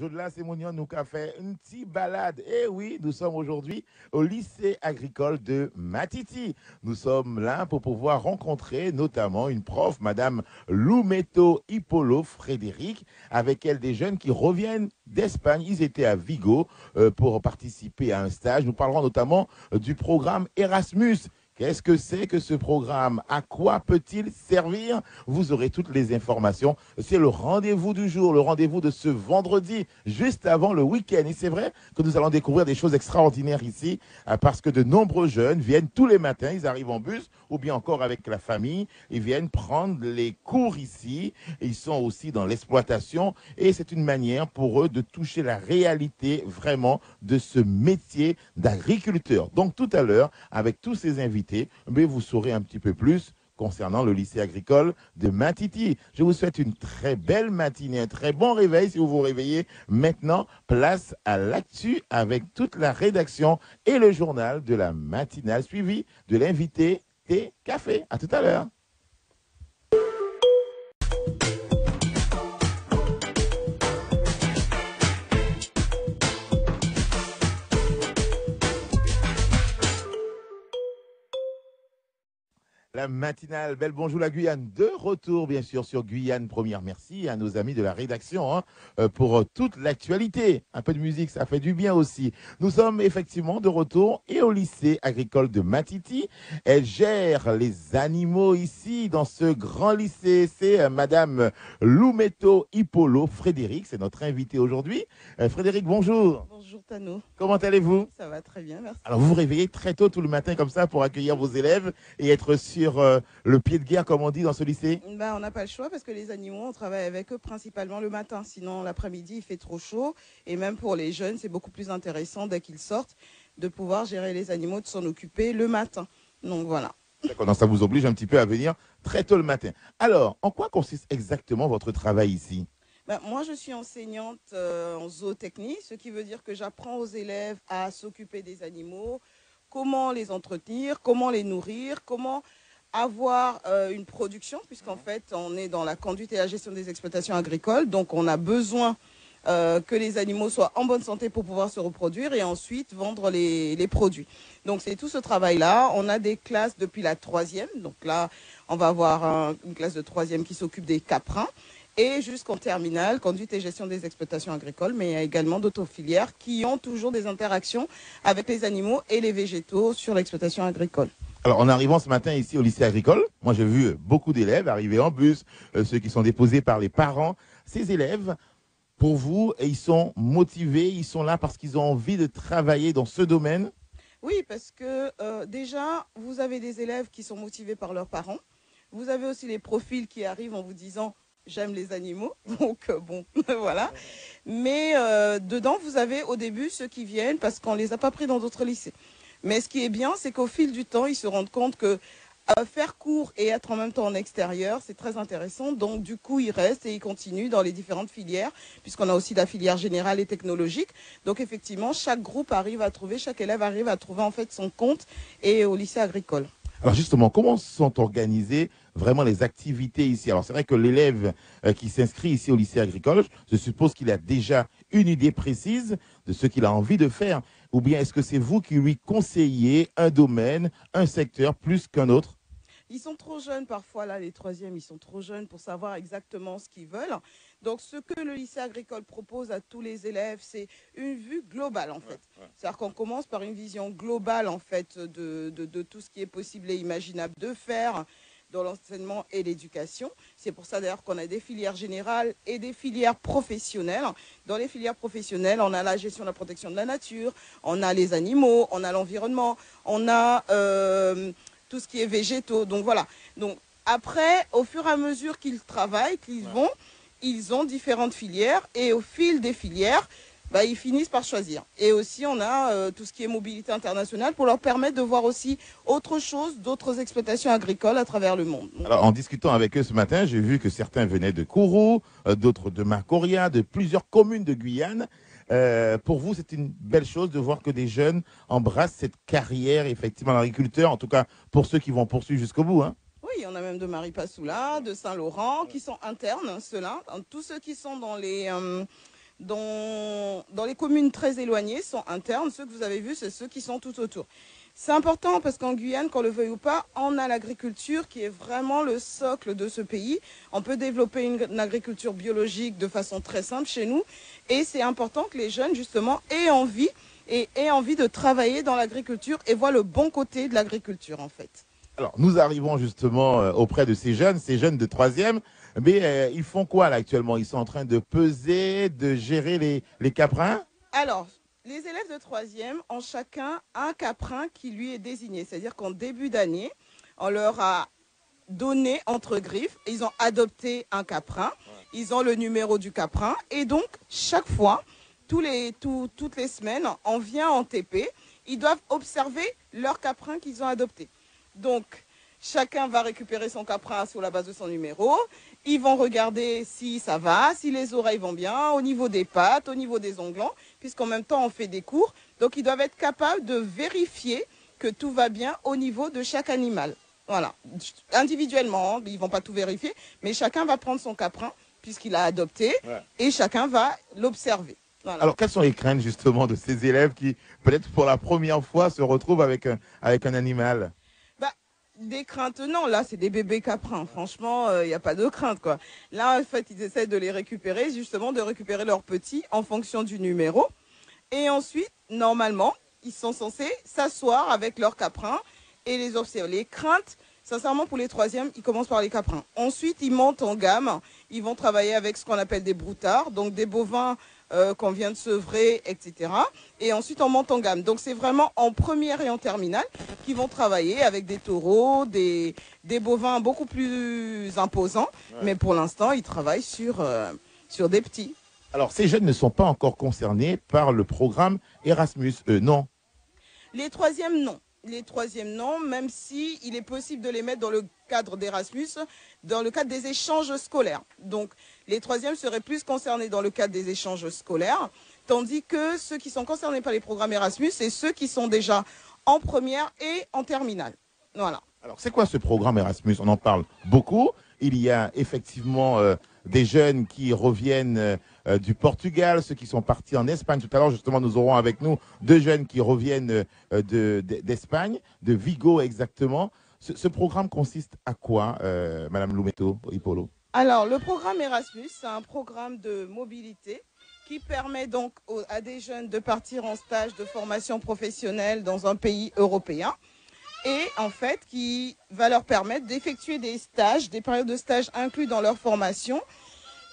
Jodelas et Mounion nous a fait une petite balade. Et oui, nous sommes aujourd'hui au lycée agricole de Matiti. Nous sommes là pour pouvoir rencontrer notamment une prof, Madame Lumeto Hippolo Frédéric, avec elle des jeunes qui reviennent d'Espagne. Ils étaient à Vigo euh, pour participer à un stage. Nous parlerons notamment euh, du programme Erasmus. Qu'est-ce que c'est que ce programme? À quoi peut-il servir? Vous aurez toutes les informations. C'est le rendez-vous du jour, le rendez-vous de ce vendredi, juste avant le week-end. Et c'est vrai que nous allons découvrir des choses extraordinaires ici, euh, parce que de nombreux jeunes viennent tous les matins, ils arrivent en bus ou bien encore avec la famille, ils viennent prendre les cours ici. Ils sont aussi dans l'exploitation et c'est une manière pour eux de toucher la réalité vraiment de ce métier d'agriculteur. Donc tout à l'heure, avec tous ces invités, mais vous saurez un petit peu plus concernant le lycée agricole de Matiti. Je vous souhaite une très belle matinée, un très bon réveil si vous vous réveillez maintenant. Place à l'actu avec toute la rédaction et le journal de la matinale suivi de l'invité Thé Café. À tout à l'heure. La matinale, belle bonjour la Guyane, de retour bien sûr sur Guyane Première. Merci à nos amis de la rédaction hein, euh, pour euh, toute l'actualité. Un peu de musique, ça fait du bien aussi. Nous sommes effectivement de retour et au lycée agricole de Matiti. Elle gère les animaux ici dans ce grand lycée. C'est euh, Madame Lumeto Hippolo Frédéric, c'est notre invité aujourd'hui. Frédéric, bonjour. Bonjour Tano, Comment allez-vous? Ça va très bien, merci. Alors vous vous réveillez très tôt tout le matin comme ça pour accueillir vos élèves et être sur euh, le pied de guerre comme on dit dans ce lycée Ben, on n'a pas le choix parce que les animaux, on travaille avec eux principalement le matin. Sinon, l'après-midi, il fait trop chaud. Et même pour les jeunes, c'est beaucoup plus intéressant dès qu'ils sortent de pouvoir gérer les animaux, de s'en occuper le matin. Donc voilà. D'accord, donc ça vous oblige un petit peu à venir très tôt le matin. Alors, en quoi consiste exactement votre travail ici Ben, moi, je suis enseignante euh, en zootechnie, ce qui veut dire que j'apprends aux élèves à s'occuper des animaux, comment les entretenir, comment les nourrir, comment avoir euh, une production, puisqu'en fait, on est dans la conduite et la gestion des exploitations agricoles. Donc, on a besoin euh, que les animaux soient en bonne santé pour pouvoir se reproduire et ensuite vendre les, les produits. Donc, c'est tout ce travail-là. On a des classes depuis la troisième. Donc là, on va avoir un- une classe de troisième qui s'occupe des caprins et jusqu'en terminale, conduite et gestion des exploitations agricoles, mais il y a également d'autres filières qui ont toujours des interactions avec les animaux et les végétaux sur l'exploitation agricole. Alors, en arrivant ce matin ici au lycée agricole, moi j'ai vu beaucoup d'élèves arriver en bus, euh, ceux qui sont déposés par les parents. Ces élèves, pour vous, ils sont motivés, ils sont là parce qu'ils ont envie de travailler dans ce domaine? Oui, parce que euh, déjà, vous avez des élèves qui sont motivés par leurs parents. Vous avez aussi les profils qui arrivent en vous disant j'aime les animaux. Donc euh, bon, voilà. Mais dedans, vous avez au début ceux qui viennent parce qu'on les a pas pris dans d'autres lycées. Mais ce qui est bien, c'est qu'au fil du temps, ils se rendent compte que euh, faire court et être en même temps en extérieur, c'est très intéressant. Donc du coup, ils restent et ils continuent dans les différentes filières, puisqu'on a aussi la filière générale et technologique. Donc effectivement, chaque groupe arrive à trouver, chaque élève arrive à trouver en fait son compte et au lycée agricole. Alors justement, comment sont organisées vraiment les activités ici? Alors c'est vrai que l'élève euh, qui s'inscrit ici au lycée agricole, je suppose qu'il a déjà une idée précise de ce qu'il a envie de faire. Ou bien est-ce que c'est vous qui lui conseillez un domaine, un secteur plus qu'un autre? Ils sont trop jeunes parfois, là, les troisièmes, ils sont trop jeunes pour savoir exactement ce qu'ils veulent. Donc, ce que le lycée agricole propose à tous les élèves, c'est une vue globale, en fait. C'est-à-dire qu'on commence par une vision globale, en fait, de, de, de tout ce qui est possible et imaginable de faire dans l'enseignement et l'éducation. C'est pour ça d'ailleurs qu'on a des filières générales et des filières professionnelles. Dans les filières professionnelles, on a la gestion de la protection de la nature, on a les animaux, on a l'environnement, on a euh, tout ce qui est végétaux. Donc voilà. Donc après, au fur et à mesure qu'ils travaillent, qu'ils vont, ils ont différentes filières et au fil des filières, bah, ils finissent par choisir. Et aussi, on a euh, tout ce qui est mobilité internationale pour leur permettre de voir aussi autre chose, d'autres exploitations agricoles à travers le monde. Alors en discutant avec eux ce matin, j'ai vu que certains venaient de Kourou, euh, d'autres de Macoria, de plusieurs communes de Guyane. Euh, pour vous, c'est une belle chose de voir que des jeunes embrassent cette carrière, effectivement, d'agriculteur, en tout cas pour ceux qui vont poursuivre jusqu'au bout. Hein. Oui, on a même de Marie-Passoula, de Saint-Laurent, qui sont internes, ceux-là. Tous ceux qui sont dans les, dans, dans les communes très éloignées sont internes. Ceux que vous avez vus, c'est ceux qui sont tout autour. C'est important parce qu'en Guyane, qu'on le veuille ou pas, on a l'agriculture qui est vraiment le socle de ce pays. On peut développer une, une agriculture biologique de façon très simple chez nous. Et c'est important que les jeunes, justement, aient envie et aient envie de travailler dans l'agriculture et voient le bon côté de l'agriculture, en fait. Alors, nous arrivons justement euh, auprès de ces jeunes, ces jeunes de troisième. Mais euh, ils font quoi là actuellement? Ils sont en train de peser, de gérer les, les caprins? Alors, les élèves de troisième ont chacun un caprin qui lui est désigné. C'est-à-dire qu'en début d'année, on leur a donné entre griffes, ils ont adopté un caprin, ils ont le numéro du caprin, et donc chaque fois, tous les, tout- toutes les semaines, on vient en TP, ils doivent observer leur caprin qu'ils ont adopté. Donc, chacun va récupérer son caprin sur la base de son numéro, ils vont regarder si ça va, si les oreilles vont bien, au niveau des pattes, au niveau des onglons, puisqu'en même temps on fait des cours. Donc ils doivent être capables de vérifier que tout va bien au niveau de chaque animal. Voilà. Individuellement, hein, ils vont pas tout vérifier, mais chacun va prendre son caprin puisqu'il a adopté Ouais. et chacun va l'observer. Voilà. Alors, quelles sont les craintes justement de ces élèves qui, peut-être pour la première fois, se retrouvent avec un, avec un animal? Des craintes, non. Là, c'est des bébés caprins. Franchement, il n'y a pas de crainte, quoi. Là, en fait, ils essaient de les récupérer, justement, de récupérer leurs petits en fonction du numéro. Et ensuite, normalement, ils sont censés s'asseoir avec leurs caprins et les observer. Les craintes, sincèrement, pour les troisièmes, ils commencent par les caprins. Ensuite, ils montent en gamme. Ils vont travailler avec ce qu'on appelle des broutards, donc des bovins euh, qu'on vient de sevrer, etc. Et ensuite, on monte en gamme. Donc, c'est vraiment en première et en terminale qui vont travailler avec des taureaux, des, des bovins beaucoup plus imposants. Mais pour l'instant, ils travaillent sur, euh, sur des petits. Alors, ces jeunes ne sont pas encore concernés par le programme Erasmus. Euh, non? Les troisièmes, non. Les troisièmes, non, même si il est possible de les mettre dans le cadre d'Erasmus, dans le cadre des échanges scolaires. Donc, les troisièmes seraient plus concernés dans le cadre des échanges scolaires, tandis que ceux qui sont concernés par les programmes Erasmus, c'est ceux qui sont déjà en première et en terminale. Voilà. Alors, c'est quoi ce programme Erasmus? On en parle beaucoup. Il y a effectivement euh, des jeunes qui reviennent euh, du Portugal, ceux qui sont partis en Espagne. Tout à l'heure, justement, nous aurons avec nous deux jeunes qui reviennent euh, de- de- d'Espagne, de Vigo exactement. Ce, programme consiste à quoi, Madame Lumeto, Ipolo Alors, le programme Erasmus, c'est un programme de mobilité qui permet donc à des jeunes de partir en stage de formation professionnelle dans un pays européen et en fait qui va leur permettre d'effectuer des stages, des périodes de stage inclus dans leur formation,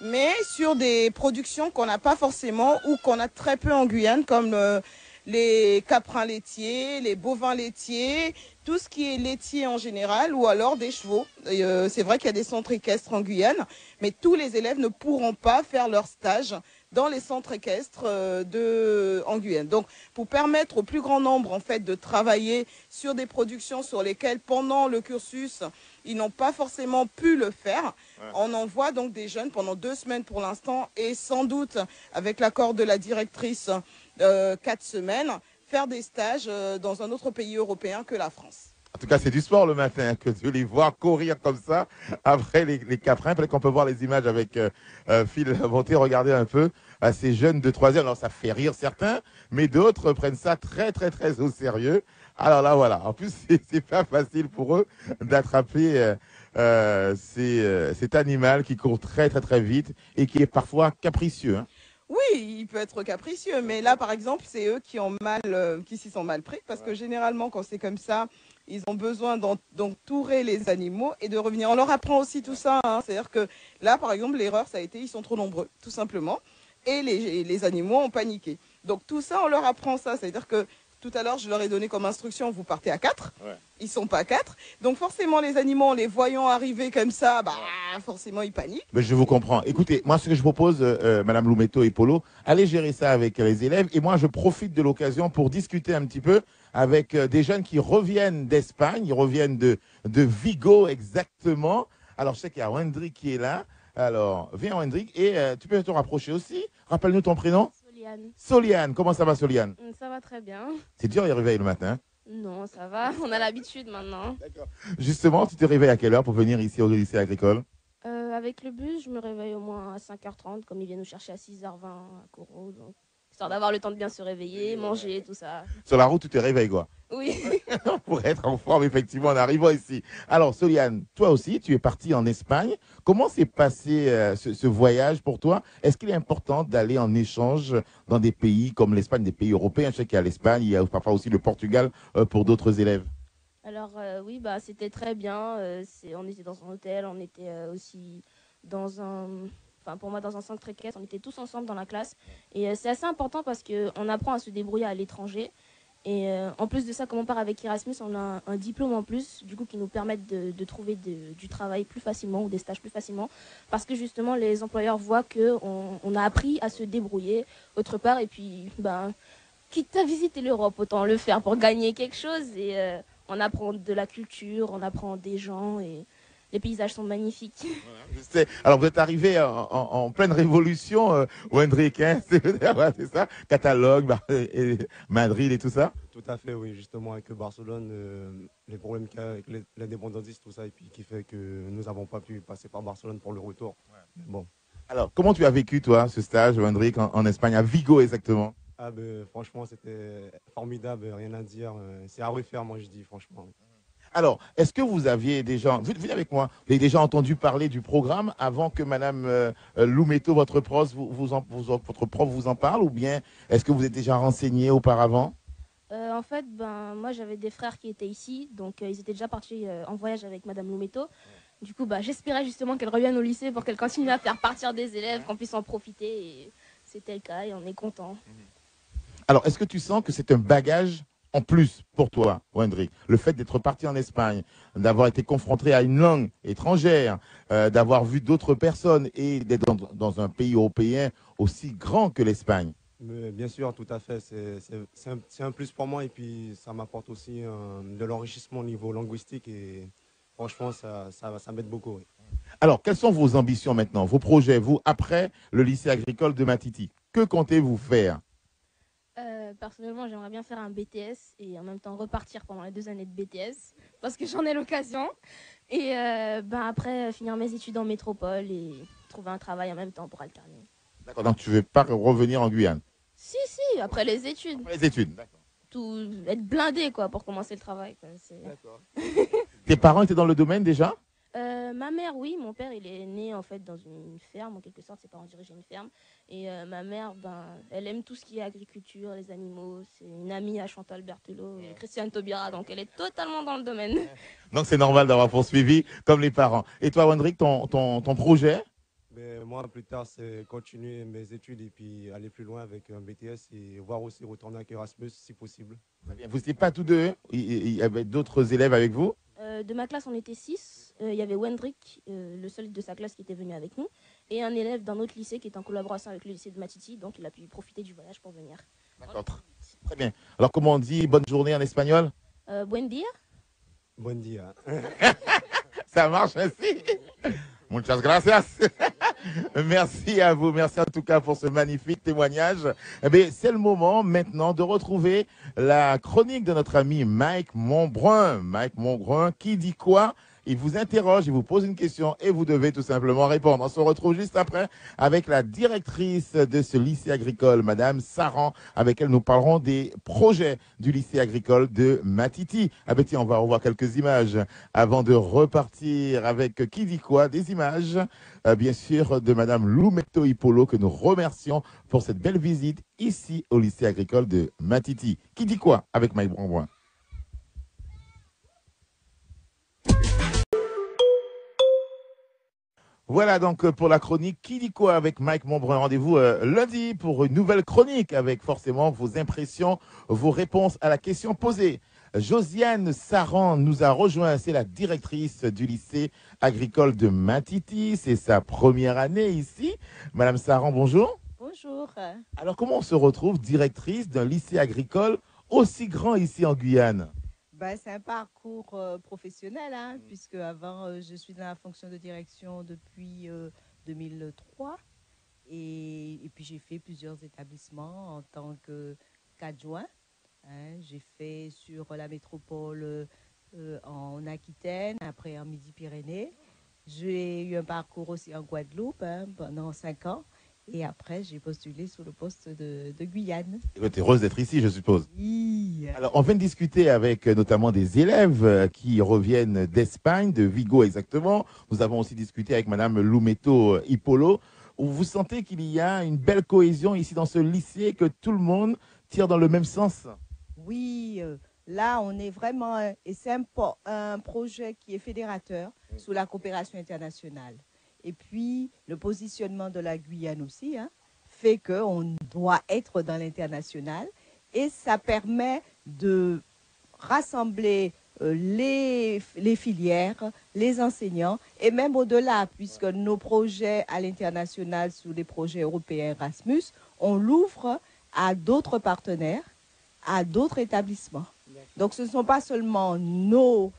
mais sur des productions qu'on n'a pas forcément ou qu'on a très peu en Guyane, comme euh, les caprins laitiers, les bovins laitiers, tout ce qui est laitier en général, ou alors des chevaux. Euh, c'est vrai qu'il y a des centres équestres en Guyane, mais tous les élèves ne pourront pas faire leur stage dans les centres équestres euh, de, en Guyane. Donc, pour permettre au plus grand nombre, en fait, de travailler sur des productions sur lesquelles, pendant le cursus, ils n'ont pas forcément pu le faire, on envoie donc des jeunes pendant deux semaines pour l'instant, et sans doute, avec l'accord de la directrice, quatre semaines, faire des stages euh, dans un autre pays européen que la France. En tout cas, c'est du sport le matin que de les voir courir comme ça après les, les caprins. Peut-être qu'on peut voir les images avec euh, euh, Phil Monté. Regardez un peu à ces jeunes de troisième. Alors, ça fait rire certains, mais d'autres prennent ça très, très, très au sérieux. Alors là, voilà. En plus, c'est pas facile pour eux d'attraper euh, euh, euh, cet animal qui court très, très, très vite et qui est parfois capricieux. hein. Oui, il peut être capricieux, mais là, par exemple, c'est eux qui ont mal, euh, qui s'y sont mal pris, parce que généralement, quand c'est comme ça, ils ont besoin d'en- d'entourer les animaux et de revenir. On leur apprend aussi tout ça. hein. C'est-à-dire que là, par exemple, l'erreur, ça a été, ils sont trop nombreux, tout simplement, et les, et les animaux ont paniqué. Donc tout ça, on leur apprend ça. C'est-à-dire que tout à l'heure, je leur ai donné comme instruction, vous partez à quatre. Ouais. Ils sont pas quatre. Donc forcément, les animaux, en les voyant arriver comme ça, bah, forcément, ils paniquent. Mais je vous comprends. Écoutez, moi, ce que je propose, euh, euh, Madame Lumeto et Polo, allez gérer ça avec les élèves. Et moi, je profite de l'occasion pour discuter un petit peu avec euh, des jeunes qui reviennent d'Espagne. Ils reviennent de, de Vigo exactement. Alors, je sais qu'il y a Wendrick qui est là. Alors, viens Wendrick. Et euh, tu peux te rapprocher aussi. Rappelle-nous ton prénom. Soliane, Soliane. Comment ça va, Soliane Mm, ça va très bien. C'est dur de réveiller le matin. Non, ça va, on a l'habitude maintenant. Justement, tu te réveilles à quelle heure pour venir ici au lycée agricole Euh, avec le bus, je me réveille au moins à 5h30, comme ils viennent nous chercher à 6h20 à Coro. Donc, histoire d'avoir le temps de bien se réveiller, manger, tout ça. Sur la route, tu te réveilles quoi Oui. Pour être en forme, effectivement, en arrivant ici. Alors, Soliane, toi aussi, tu es partie en Espagne. Comment s'est passé euh, ce, ce voyage pour toi? Est-ce qu'il est important d'aller en échange dans des pays comme l'Espagne, des pays européens? Je sais qu'il y a l'Espagne, il y a parfois aussi le Portugal euh, pour d'autres élèves. Alors euh, oui, bah c'était très bien. on était dans un hôtel, on était aussi dans un, pour moi dans un centre équestre, on était tous ensemble dans la classe. Et euh, c'est assez important parce que on apprend à se débrouiller à l'étranger. Et euh, en plus de ça, comme on part avec Erasmus, on a un, diplôme en plus, du coup qui nous permettent de, trouver du travail plus facilement ou des stages plus facilement, parce que justement les employeurs voient que on, a appris à se débrouiller autre part. Et puis, ben, quitte à visiter l'Europe, autant le faire pour gagner quelque chose. Et euh, on apprend de la culture, on apprend des gens les paysages sont magnifiques. Je sais. Alors, vous êtes arrivé en, en- en pleine révolution, euh, Wendrick, hein c'est ça Catalogue, bah, et- et Madrid et tout ça Tout à fait, oui, justement avec Barcelone, euh, les problèmes qu'il y a avec l'indépendantisme, tout ça, et puis qui fait que nous n'avons pas pu passer par Barcelone pour le retour. Bon, Alors, comment tu as vécu, toi, ce stage, Wendrick, en, en Espagne, à Vigo exactement? Ah, ben, franchement, c'était formidable, rien à dire. euh, C'est à refaire, moi, je dis, franchement. Alors, est-ce que vous aviez déjà, vous- venez avec moi, vous avez déjà entendu parler du programme avant que Madame euh, euh, Loumeto, votre prof, vous, vous en, vous en- votre prof vous en parle, ou bien est-ce que vous êtes déjà renseigné auparavant? Euh, en fait, ben, moi j'avais des frères qui étaient ici, donc euh, ils étaient déjà partis en voyage avec Madame Loumeto. Du coup, bah, j'espérais justement qu'elle revienne au lycée pour qu'elle continue à faire partir des élèves, qu'on puisse en profiter. Et c'était le cas et on est content. Alors, est-ce que tu sens que c'est un bagage en plus pour toi, Wendrick Le fait d'être parti en Espagne, d'avoir été confronté à une langue étrangère, euh, d'avoir vu d'autres personnes et d'être dans, dans un pays européen aussi grand que l'Espagne. Bien sûr, tout à fait, c'est un, plus pour moi, et puis ça m'apporte aussi euh, de l'enrichissement au niveau linguistique, et franchement, ça, ça, ça m'aide beaucoup. oui. Alors, quelles sont vos ambitions maintenant, vos projets, vous, après le lycée agricole de Matiti? Que comptez-vous faire? Euh, personnellement, j'aimerais bien faire un BTS et en même temps repartir pendant les deux années de BTS parce que j'en ai l'occasion. Et euh, ben après, finir mes études en métropole et trouver un travail en même temps pour alterner. D'accord, donc tu ne veux pas revenir en Guyane? Si, si, après les études. Pour les études, d'accord. Tout, être blindé quoi pour commencer le travail. quoi. C'est- Tes parents étaient dans le domaine déjà? Euh, ma mère, oui, mon père, il est né en fait dans une ferme, en quelque sorte, ses parents dirigeaient une ferme. Et euh, ma mère, ben, elle aime tout ce qui est agriculture, les animaux. C'est une amie à Chantal Berthelot et Christiane Taubira, donc elle est totalement dans le domaine. Donc c'est normal d'avoir poursuivi comme les parents. Et toi, Wendrick, ton, ton, ton projet? Mais moi, plus tard, c'est continuer mes études et puis aller plus loin avec un BTS et voir aussi retourner avec Erasmus si possible. Vous n'étiez pas tous deux? Il il y avait d'autres élèves avec vous? Euh, de ma classe, on était six. Euh, Il y avait Wendrick, euh, le seul de sa classe qui était venu avec nous, et un élève d'un autre lycée qui est en collaboration avec le lycée de Matiti, donc il a pu profiter du voyage pour venir. D'accord. Très bien. Alors, comment on dit bonne journée en espagnol? Euh, buen dia. Bon dia. Ça marche ainsi? Muchas gracias. Merci à vous. Merci en tout cas pour ce magnifique témoignage. Eh c'est le moment maintenant de retrouver la chronique de notre ami Mike Montbrun. Mike Montbrun, qui dit quoi? Il vous interroge, il vous pose une question et vous devez tout simplement répondre. On se retrouve juste après avec la directrice de ce lycée agricole, Madame Saran, avec elle nous parlerons des projets du lycée agricole de Matiti. Ah ben tiens, on va revoir quelques images avant de repartir avec qui dit quoi Des images, euh, bien sûr, de Madame Lumetto Ipolo que nous remercions pour cette belle visite ici au lycée agricole de Matiti. Qui dit quoi avec Mike Brandouin Voilà donc euh, pour la chronique Qui dit quoi avec Mike Montbrun. Rendez-vous euh, lundi pour une nouvelle chronique avec forcément vos impressions, vos réponses à la question posée. Josiane Saran nous a rejoint, c'est la directrice du lycée agricole de Matiti. C'est sa première année ici. Madame Saran, bonjour. Bonjour. Alors comment on se retrouve directrice d'un lycée agricole aussi grand ici en Guyane? Ben, c'est un parcours euh, professionnel, hein, puisque avant, euh, je suis dans la fonction de direction depuis euh, 2003. Et, et puis, j'ai fait plusieurs établissements en tant que qu'adjoint. hein. j'ai fait sur la métropole euh, en Aquitaine, après en Midi-Pyrénées. J'ai eu un parcours aussi en Guadeloupe hein, pendant cinq ans. Et après, j'ai postulé sur le poste de, Guyane. Vous êtes heureuse d'être ici, je suppose. Oui. Alors, on vient de discuter avec euh, notamment des élèves euh, qui reviennent d'Espagne, de Vigo exactement. Nous avons aussi discuté avec Madame Lumeto Ipolo. Vous sentez qu'il y a une belle cohésion ici dans ce lycée, que tout le monde tire dans le même sens? Oui, euh, là, on est vraiment, et c'est un, un projet qui est fédérateur sous la coopération internationale. Et puis, le positionnement de la Guyane aussi hein, fait qu'on doit être dans l'international. Et ça permet de rassembler euh, les, les, filières, les enseignants, et même au-delà, puisque nos projets à l'international sous les projets européens Erasmus, on l'ouvre à d'autres partenaires, à d'autres établissements. Donc ce ne sont pas seulement nos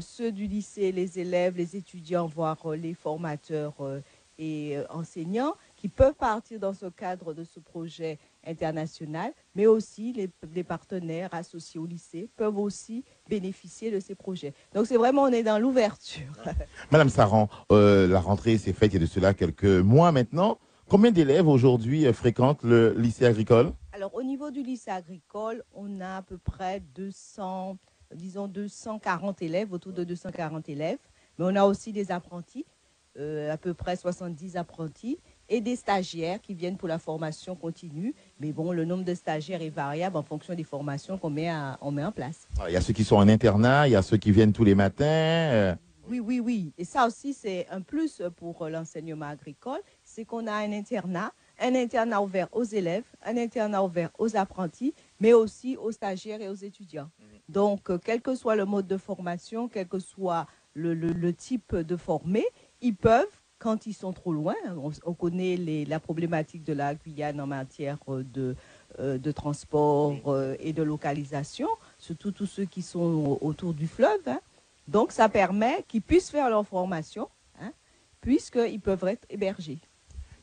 ceux du lycée, les élèves, les étudiants, voire euh, les formateurs euh, et enseignants qui peuvent partir dans ce cadre de ce projet international, mais aussi les, partenaires associés au lycée peuvent aussi bénéficier de ces projets. Donc c'est vraiment, on est dans l'ouverture. Madame Saran, la rentrée s'est faite il y a de cela quelques mois maintenant. Combien d'élèves aujourd'hui fréquentent le lycée agricole? Alors au niveau du lycée agricole, on a à peu près 200 disons 240 élèves, autour de 240 élèves. Mais on a aussi des apprentis, euh, à peu près 70 apprentis, et des stagiaires qui viennent pour la formation continue. Mais bon, le nombre de stagiaires est variable en fonction des formations qu'on met, met en place. Il y a ceux qui sont en internat, il y a ceux qui viennent tous les matins. Euh. Oui, oui, oui. Et ça aussi, c'est un plus pour l'enseignement agricole, c'est qu'on a un internat, un internat ouvert aux élèves, un internat ouvert aux apprentis, mais aussi aux stagiaires et aux étudiants. Donc, euh, quel que soit le mode de formation, quel que soit le, type de formé, ils peuvent, quand ils sont trop loin, on, connaît la problématique de la Guyane en matière euh, de, euh, de transport et de localisation, surtout tous ceux qui sont autour du fleuve. Hein. Donc, ça permet qu'ils puissent faire leur formation, hein, puisqu'ils peuvent être hébergés.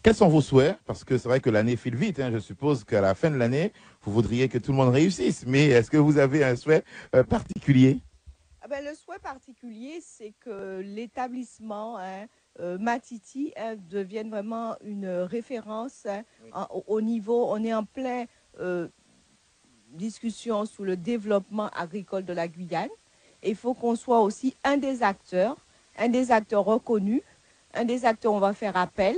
Quels sont vos souhaits? Parce que c'est vrai que l'année file vite. Hein. Je suppose qu'à la fin de l'année, vous voudriez que tout le monde réussisse. Mais est-ce que vous avez un souhait euh, particulier? Ah ben, Le souhait particulier, c'est que l'établissement hein, euh, Matiti hein, devienne vraiment une référence au, niveau. On est en plein euh, discussion sur le développement agricole de la Guyane. il faut qu'on soit aussi un des acteurs, un des acteurs reconnus, un des acteurs, on va faire appel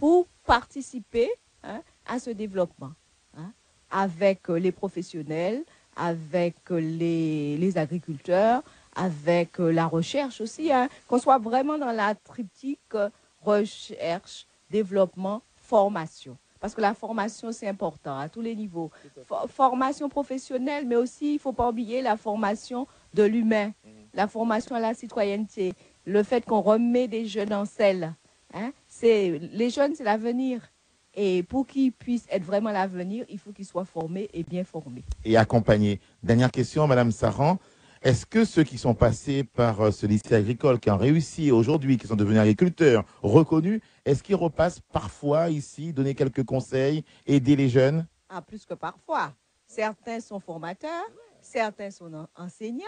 pour participer hein, à ce développement hein, avec euh, les professionnels, avec euh, les, agriculteurs, avec euh, la recherche aussi, hein, qu'on soit vraiment dans la triptyque recherche, développement, formation. Parce que la formation, c'est important à tous les niveaux. formation professionnelle, mais aussi, il ne faut pas oublier la formation de l'humain, mmh. la formation à la citoyenneté, le fait qu'on remet des jeunes en selle, Hein? Les jeunes, c'est l'avenir. Et pour qu'ils puissent être vraiment l'avenir, il faut qu'ils soient formés et bien formés. Et accompagnés. Dernière question, Madame Saran. Est-ce que ceux qui sont passés par euh, ce lycée agricole, qui ont réussi aujourd'hui, qui sont devenus agriculteurs reconnus, est-ce qu'ils repassent parfois ici, donner quelques conseils, aider les jeunes? Ah, plus que parfois. Certains sont formateurs, certains sont enseignants,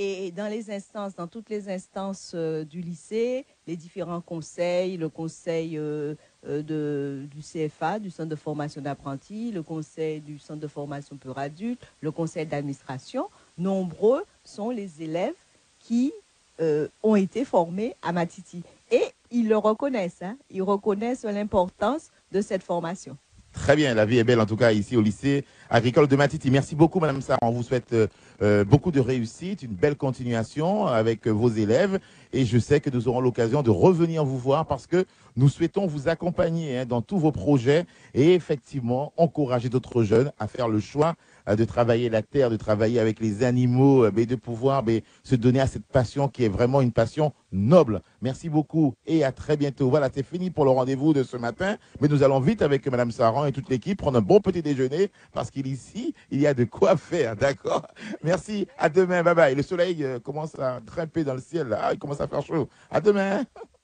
et dans les instances, dans toutes les instances euh, du lycée, les différents conseils, le conseil euh, euh, du CFA, du Centre de formation d'apprentis, le conseil du Centre de formation pour adultes, le conseil d'administration, nombreux sont les élèves qui ont été formés à Matiti. Et ils le reconnaissent, hein. ils reconnaissent l'importance de cette formation. Très bien, la vie est belle en tout cas ici au lycée agricole de Matiti. Merci beaucoup Madame Sarah, on vous souhaite euh, beaucoup de réussite, une belle continuation avec euh, vos élèves. Et je sais que nous aurons l'occasion de revenir vous voir parce que nous souhaitons vous accompagner hein, dans tous vos projets et effectivement encourager d'autres jeunes à faire le choix de travailler la terre, de travailler avec les animaux, mais de pouvoir se donner à cette passion qui est vraiment une passion noble. Merci beaucoup et à très bientôt. Voilà, c'est fini pour le rendez-vous de ce matin, mais nous allons vite avec Madame Saran et toute l'équipe prendre un bon petit déjeuner parce qu'ici, il y a de quoi faire, d'accord? Merci, à demain, bye bye. Le soleil euh, commence à grimper dans le ciel, ah, il commence à faire chaud. À demain